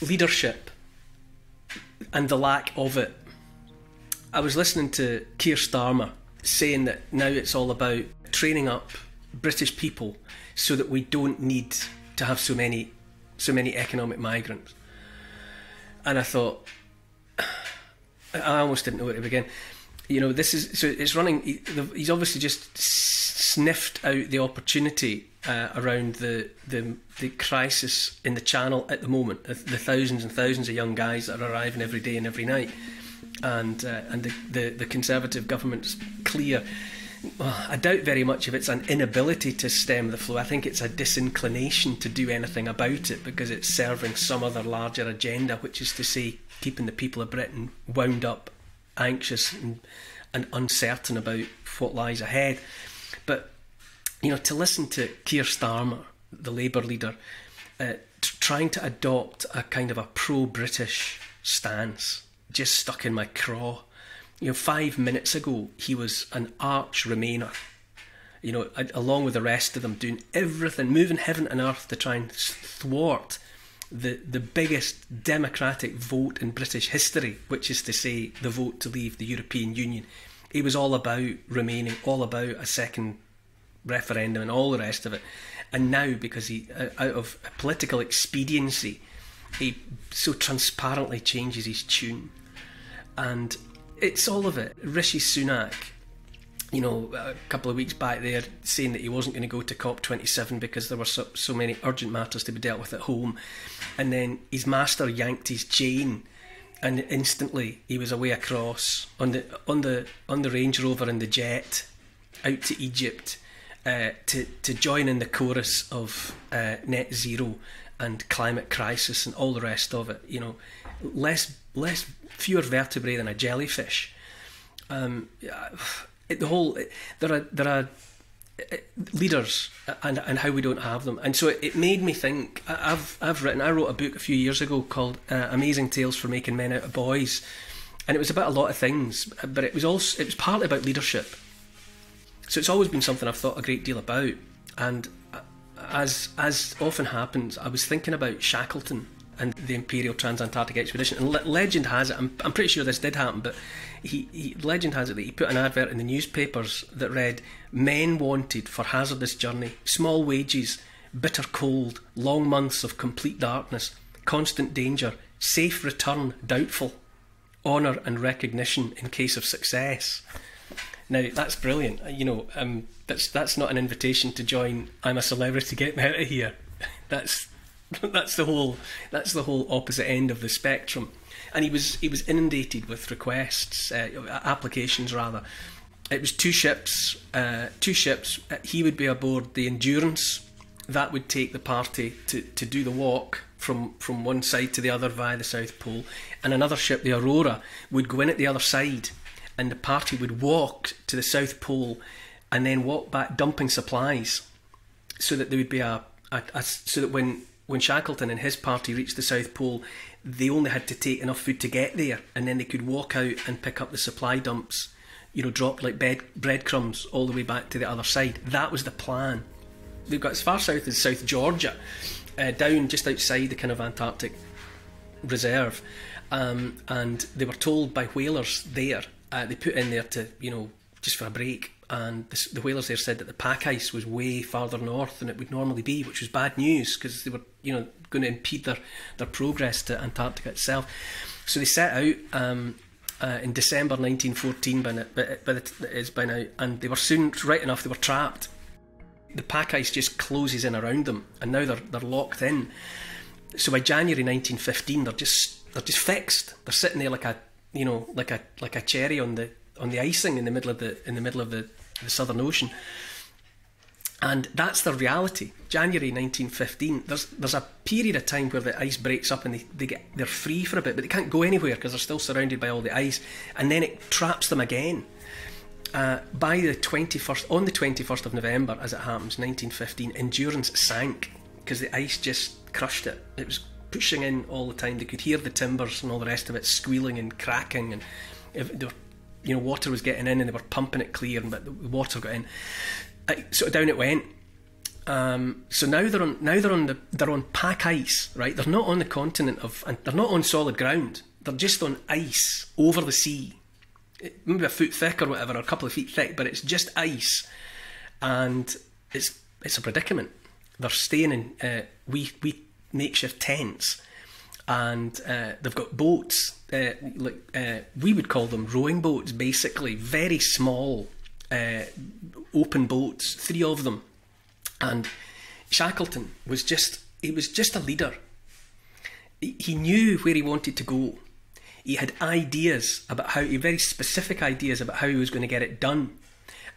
leadership and the lack of it. I was listening to Keir Starmer saying that now it's all about training up British people so that we don't need to have so many so many economic migrants. And I thought I almost didn't know where to begin. You know, this is so it's running. He's obviously just sniffed out the opportunity uh, around the, the the crisis in the Channel at the moment. The, the, thousands and thousands of young guys that are arriving every day and every night, and uh, and the, the the Conservative government's clear. I doubt very much if it's an inability to stem the flow. I think it's a disinclination to do anything about it because it's serving some other larger agenda, which is to say keeping the people of Britain wound up, anxious, and, and uncertain about what lies ahead. But you know, to listen to Keir Starmer, the Labour leader, uh, t- trying to adopt a kind of a pro-British stance, just stuck in my craw. You know, five minutes ago he was an arch Remainer. You know, along with the rest of them, doing everything, moving heaven and earth to try and thwart the, the biggest democratic vote in British history, which is to say the vote to leave the European Union. It was all about remaining, all about a second referendum and all the rest of it. And now, because he, uh, out of political expediency, he so transparently changes his tune. And it's all of it. Rishi Sunak you know, a couple of weeks back there saying that he wasn't going to go to COP27 because there were so, so many urgent matters to be dealt with at home. And then his master yanked his chain and instantly he was away across on the on the on the Range Rover and the jet out to Egypt uh, to to join in the chorus of uh, net zero and climate crisis and all the rest of it. You know, less less fewer vertebrae than a jellyfish. Um, it, the whole there are there are leaders and and how we don't have them. And so it, it made me think I've I've written I wrote a book a few years ago called uh, Amazing Tales for Making Men Out of Boys. And it was about a lot of things but it was also it was partly about leadership. So it's always been something I've thought a great deal about. And uh, as as often happens I was thinking about Shackleton and the Imperial Transantarctic Expedition. And le- legend has it, I'm, I'm pretty sure this did happen, but he, he, legend has it that he put an advert in the newspapers that read, Men wanted for hazardous journey, small wages, bitter cold, long months of complete darkness, constant danger, safe return doubtful, honour and recognition in case of success. Now that's brilliant. You know, um, that's that's not an invitation to join. I'm a celebrity. Get me out of here. That's that's the whole that's the whole opposite end of the spectrum. And he was he was inundated with requests, uh, applications rather. It was two ships, uh, two ships. Uh, he would be aboard the Endurance. That would take the party to, to do the walk from from one side to the other via the South Pole, and another ship, the Aurora, would go in at the other side, and the party would walk to the South Pole, and then walk back, dumping supplies, so that there would be a, a, a so that when when Shackleton and his party reached the South Pole, they only had to take enough food to get there, and then they could walk out and pick up the supply dumps, you know, dropped like bed, breadcrumbs all the way back to the other side. That was the plan. They've got as far south as South Georgia, uh, down just outside the kind of Antarctic reserve, um, and they were told by whalers there. Uh, they put in there to, you know, just for a break and the, the whalers there said that the pack ice was way farther north than it would normally be, which was bad news because they were, you know, going to impede their, their progress to Antarctica itself. So they set out um, uh, in December 1914, by, by, by the, it is by now, and they were soon, right enough, they were trapped. The pack ice just closes in around them, and now they're they're locked in. So by January 1915, they're just they're just fixed. They're sitting there like a you know like a like a cherry on the on the icing in the middle of the in the middle of the, the Southern Ocean. And that's the reality. January 1915, there's there's a period of time where the ice breaks up and they, they get they're free for a bit, but they can't go anywhere because they're still surrounded by all the ice, and then it traps them again. Uh, by the 21st, on the 21st of November, as it happens, 1915, Endurance sank because the ice just crushed it. It was pushing in all the time. They could hear the timbers and all the rest of it squealing and cracking, and they were you know, water was getting in and they were pumping it clear, but the water got in. So down it went. Um, so now they're on now they're on the they're on pack ice, right? They're not on the continent of and they're not on solid ground. They're just on ice over the sea, maybe a foot thick or whatever, or a couple of feet thick, but it's just ice, and it's it's a predicament. They're staying in uh, wee wee makeshift tents, and uh, they've got boats. Uh, like uh, we would call them rowing boats, basically very small, uh, open boats. Three of them and Shackleton was just, he was just a leader. He knew where he wanted to go. He had ideas about how he very specific ideas about how he was going to get it done.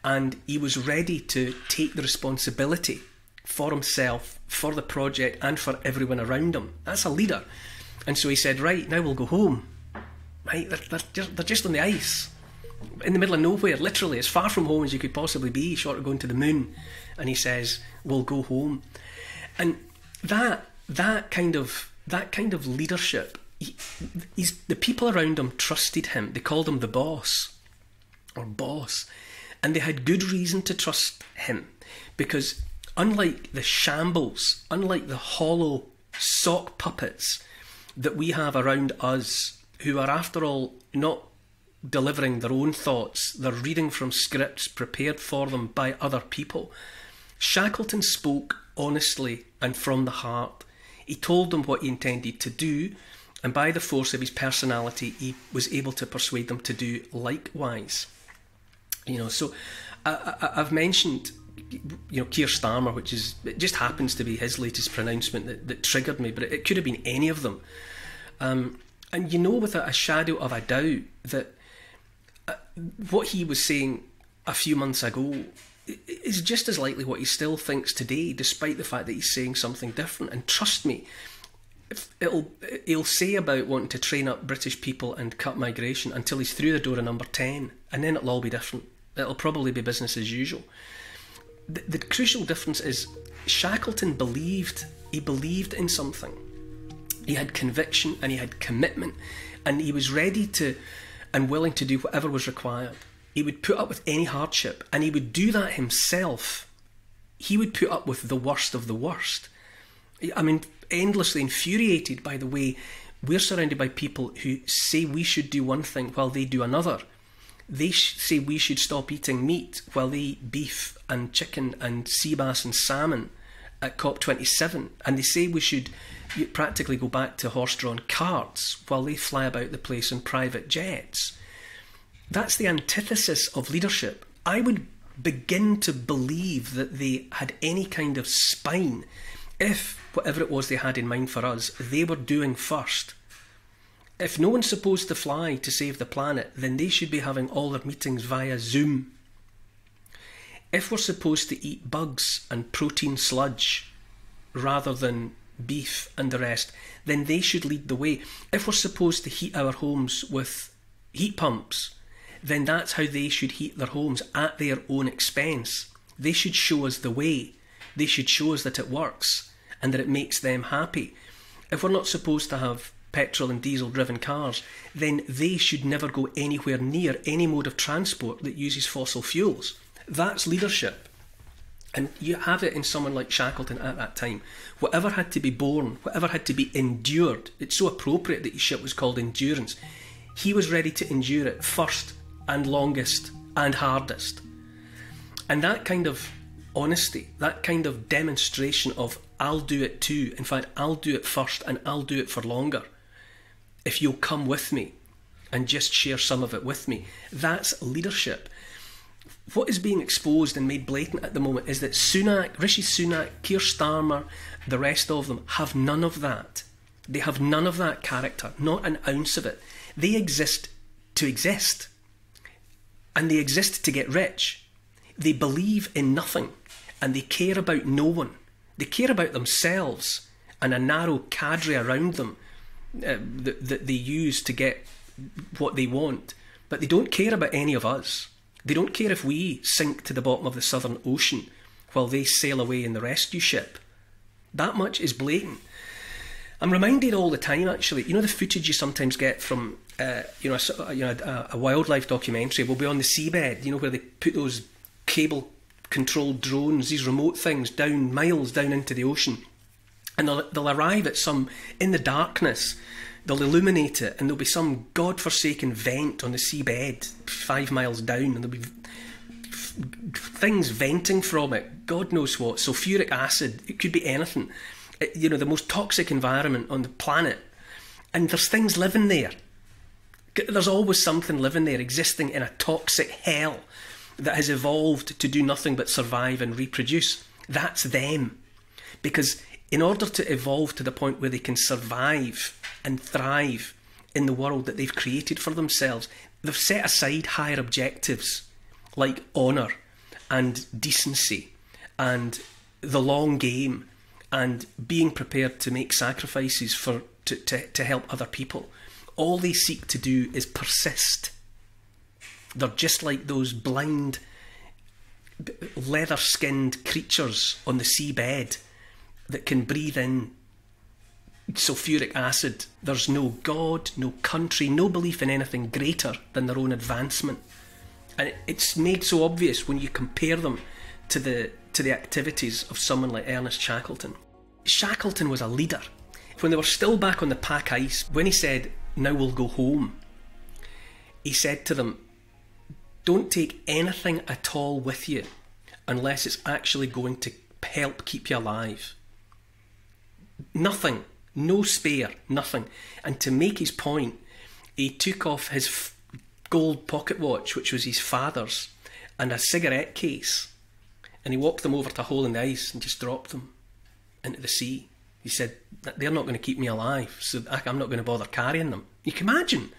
And he was ready to take the responsibility for himself, for the project, and for everyone around him. That's a leader. And so he said, Right, now we'll go home. Right, they're, they're, just, they're just on the ice in the middle of nowhere, literally, as far from home as you could possibly be, short of going to the moon. And he says, "We'll go home," and that that kind of that kind of leadership. He, he's, the people around him trusted him. They called him the boss or boss, and they had good reason to trust him because, unlike the shambles, unlike the hollow sock puppets that we have around us, who are, after all, not delivering their own thoughts, they're reading from scripts prepared for them by other people. Shackleton spoke honestly and from the heart. He told them what he intended to do, and by the force of his personality, he was able to persuade them to do likewise. You know, so I, have mentioned, you know, Keir Starmer, which is it just happens to be his latest pronouncement that, that triggered me, but it, it, could have been any of them. Um, and you know, without a shadow of a doubt, that uh, what he was saying a few months ago is just as likely what he still thinks today, despite the fact that he's saying something different. And trust me, it'll he'll say about wanting to train up British people and cut migration until he's through the door of number ten, and then it'll all be different. It'll probably be business as usual. The, the crucial difference is Shackleton believed he believed in something. He had conviction and he had commitment, and he was ready to and willing to do whatever was required. He would put up with any hardship, and he would do that himself. He would put up with the worst of the worst. I mean, endlessly infuriated by the way we're surrounded by people who say we should do one thing while they do another. They say we should stop eating meat while they eat beef and chicken and sea bass and salmon at COP27. And they say we should practically go back to horse drawn carts while they fly about the place in private jets. That's the antithesis of leadership. I would begin to believe that they had any kind of spine if whatever it was they had in mind for us, they were doing first. If no one's supposed to fly to save the planet, then they should be having all their meetings via Zoom. If we're supposed to eat bugs and protein sludge rather than beef, and the rest, then they should lead the way. If we're supposed to heat our homes with heat pumps, then that's how they should heat their homes at their own expense. They should show us the way. They should show us that it works and that it makes them happy. If we're not supposed to have petrol and diesel driven cars, then they should never go anywhere near any mode of transport that uses fossil fuels. That's leadership. And you have it in someone like Shackleton at that time. Whatever had to be borne, whatever had to be endured, it's so appropriate that his ship was called Endurance. He was ready to endure it first and longest and hardest. And that kind of honesty, that kind of demonstration of, I'll do it too, in fact, I'll do it first and I'll do it for longer, if you'll come with me and just share some of it with me, that's leadership what is being exposed and made blatant at the moment is that Sunak, Rishi Sunak, Keir Starmer, the rest of them have none of that. They have none of that character, not an ounce of it. They exist to exist. And they exist to get rich. They believe in nothing and they care about no one. They care about themselves and a narrow cadre around them uh, that, that they use to get what they want. But they don't care about any of us. They don't care if we sink to the bottom of the Southern Ocean while they sail away in the rescue ship. That much is blatant. I'm reminded all the time, actually. You know the footage you sometimes get from, uh, you know, a, you know, a, a, wildlife documentary will be on the seabed. You know where they put those cable controlled drones, these remote things down miles down into the ocean. And they'll, they'll arrive at some, in the darkness, they'll illuminate it, and there'll be some god-forsaken vent on the seabed five miles down, and there'll be things venting from it. God knows what. Sulfuric acid. It could be anything. It, you know, the most toxic environment on the planet. And there's things living there. There's always something living there, existing in a toxic hell that has evolved to do nothing but survive and reproduce. That's them. Because in order to evolve to the point where they can survive and thrive in the world that they've created for themselves, they've set aside higher objectives like honour and decency and the long game and being prepared to make sacrifices for to, to, to help other people. All they seek to do is persist. They're just like those blind, leather skinned creatures on the seabed that can breathe in sulfuric acid. There's no God, no country, no belief in anything greater than their own advancement. And it's made so obvious when you compare them to the to the activities of someone like Ernest Shackleton. Shackleton was a leader. When they were still back on the pack ice, when he said, Now we'll go home, he said to them, Don't take anything at all with you unless it's actually going to help keep you alive. Nothing, no spare, nothing. And to make his point, he took off his gold pocket watch, which was his father's, and a cigarette case, and he walked them over to a hole in the ice and just dropped them into the sea. He said, They're not going to keep me alive, so I'm not going to bother carrying them. You can imagine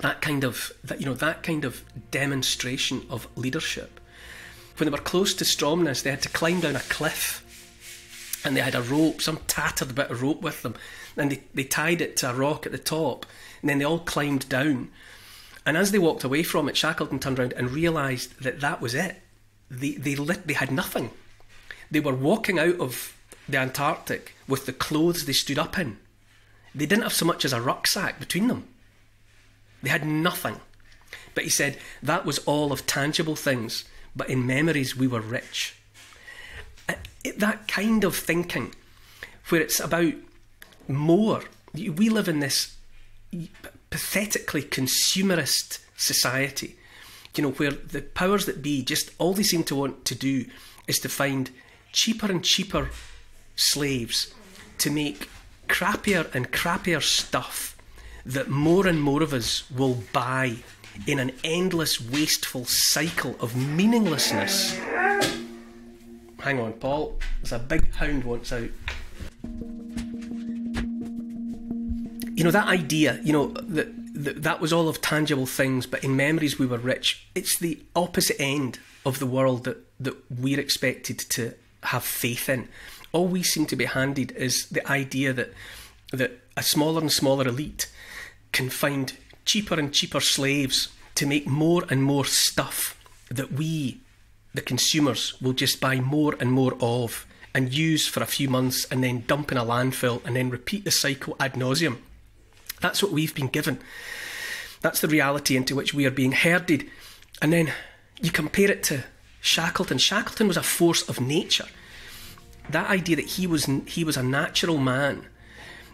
that kind of that you know that kind of demonstration of leadership. When they were close to Stromness, they had to climb down a cliff, and they had a rope, some tattered bit of rope with them, and they, they tied it to a rock at the top, and then they all climbed down. And as they walked away from it, Shackleton turned around and realised that that was it. They, they, lit, they had nothing. They were walking out of the Antarctic with the clothes they stood up in. They didn't have so much as a rucksack between them. They had nothing. But he said that was all of tangible things, but in memories we were rich. Uh, that kind of thinking, where it's about more, we live in this pathetically consumerist society, you know, where the powers that be just all they seem to want to do is to find cheaper and cheaper slaves to make crappier and crappier stuff that more and more of us will buy in an endless, wasteful cycle of meaninglessness. Hang on, Paul. There's a big hound wants out. you know that idea you know that, that was all of tangible things but in memories we were rich it's the opposite end of the world that that we're expected to have faith in all we seem to be handed is the idea that that a smaller and smaller elite can find cheaper and cheaper slaves to make more and more stuff that we the consumers will just buy more and more of and use for a few months and then dump in a landfill and then repeat the cycle ad nauseum that's what we've been given. That's the reality into which we are being herded. And then you compare it to Shackleton. Shackleton was a force of nature. That idea that he was he was a natural man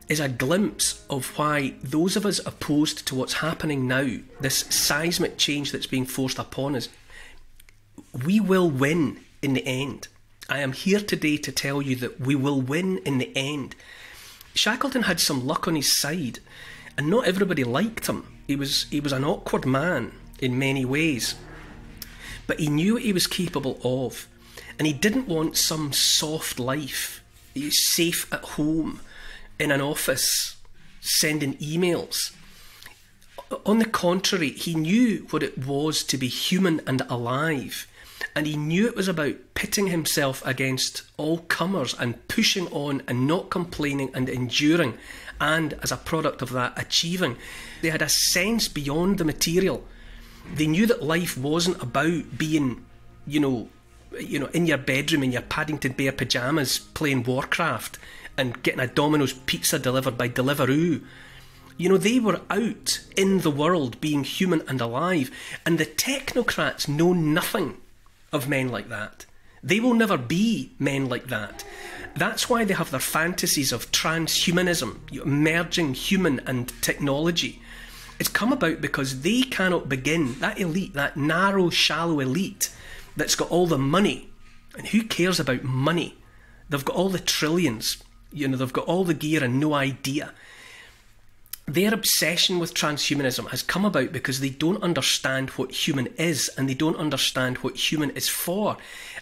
is a glimpse of why those of us opposed to what's happening now, this seismic change that's being forced upon us, we will win in the end. I am here today to tell you that we will win in the end. Shackleton had some luck on his side and not everybody liked him. He was he was an awkward man in many ways, but he knew what he was capable of, and he didn't want some soft life. He's safe at home, in an office, sending emails. On the contrary, he knew what it was to be human and alive, and he knew it was about pitting himself against all comers and pushing on and not complaining and enduring and as a product of that, achieving. They had a sense beyond the material. They knew that life wasn't about being, you know, you know, in your bedroom in your Paddington Bear pajamas playing Warcraft and getting a Domino's pizza delivered by Deliveroo. You know, they were out in the world being human and alive, and the technocrats know nothing of men like that. They will never be men like that. That's why they have their fantasies of transhumanism, merging human and technology. It's come about because they cannot begin, that elite, that narrow, shallow elite that's got all the money. And who cares about money? They've got all the trillions, you know, they've got all the gear and no idea. Their obsession with transhumanism has come about because they don't understand what human is and they don't understand what human is for.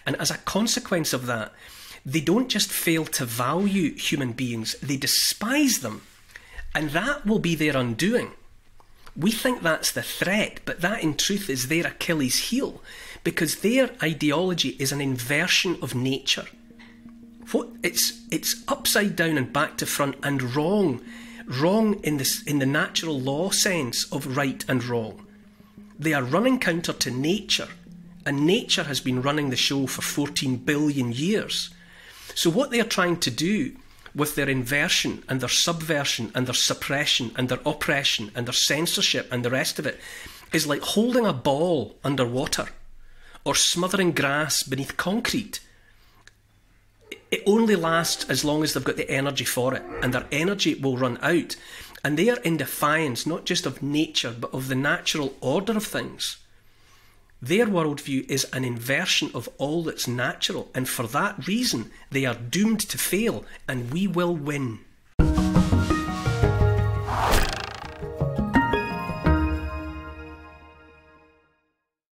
And as a consequence of that, they don't just fail to value human beings, they despise them. And that will be their undoing. We think that's the threat, but that in truth is their Achilles heel because their ideology is an inversion of nature. What it's it's upside down and back to front and wrong wrong in, in the natural law sense of right and wrong. They are running counter to nature, and nature has been running the show for 14 billion years. So, what they are trying to do with their inversion and their subversion and their suppression and their oppression and their censorship and the rest of it is like holding a ball underwater or smothering grass beneath concrete it only lasts as long as they've got the energy for it, and their energy will run out. And they are in defiance not just of nature, but of the natural order of things. Their worldview is an inversion of all that's natural, and for that reason, they are doomed to fail, and we will win.